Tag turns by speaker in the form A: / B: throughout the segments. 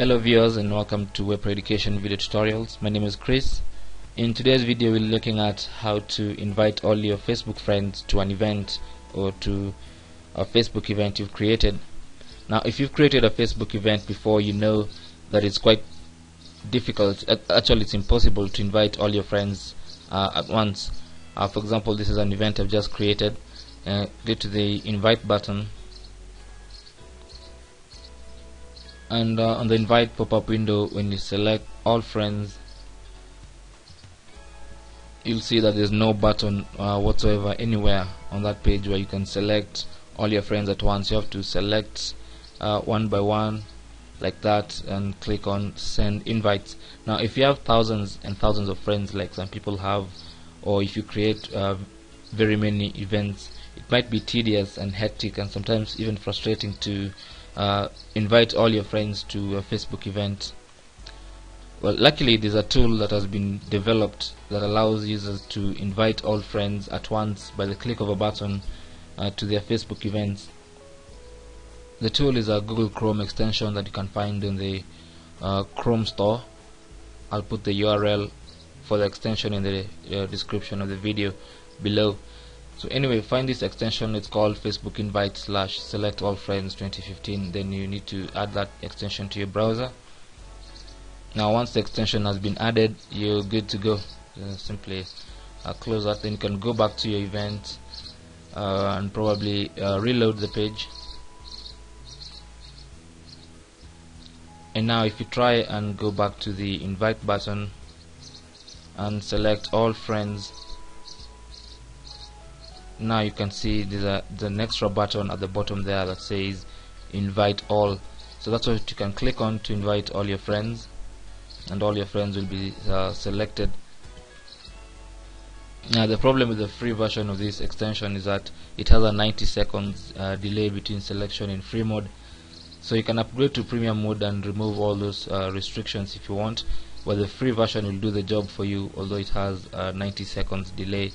A: Hello viewers and welcome to Web Education video tutorials. My name is Chris. In today's video we're looking at how to invite all your Facebook friends to an event or to a Facebook event you've created. Now if you've created a Facebook event before you know that it's quite difficult, actually it's impossible to invite all your friends uh, at once. Uh, for example this is an event I've just created. Uh, go to the invite button and uh, on the invite pop-up window when you select all friends you'll see that there's no button uh, whatsoever anywhere on that page where you can select all your friends at once. You have to select uh, one by one like that and click on send invites. Now if you have thousands and thousands of friends like some people have or if you create uh, very many events it might be tedious and hectic and sometimes even frustrating to uh, invite all your friends to a Facebook event. Well luckily there's a tool that has been developed that allows users to invite all friends at once by the click of a button uh, to their Facebook events. The tool is a Google Chrome extension that you can find in the uh, Chrome store. I'll put the URL for the extension in the uh, description of the video below so anyway find this extension. It's called Facebook invite slash select all friends 2015 then you need to add that extension to your browser. Now once the extension has been added you're good to go. Uh, simply uh, close that. Then you can go back to your event uh, and probably uh, reload the page. And now if you try and go back to the invite button and select all friends now you can see there's a the extra button at the bottom there that says invite all. So that's what you can click on to invite all your friends and all your friends will be uh, selected. Now the problem with the free version of this extension is that it has a 90 seconds uh, delay between selection in free mode. So you can upgrade to premium mode and remove all those uh, restrictions if you want but the free version will do the job for you although it has a 90 seconds delay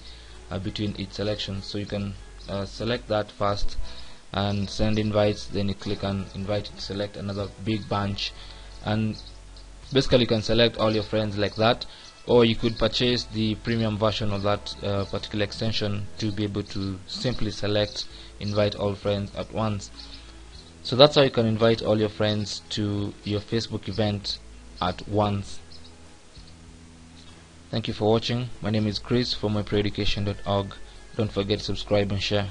A: uh, between each selection. So you can uh, select that first and send invites. Then you click on invite to select another big bunch. And basically you can select all your friends like that. Or you could purchase the premium version of that uh, particular extension to be able to simply select invite all friends at once. So that's how you can invite all your friends to your Facebook event at once Thank you for watching. My name is Chris from webproeducation.org. Don't forget to subscribe and share.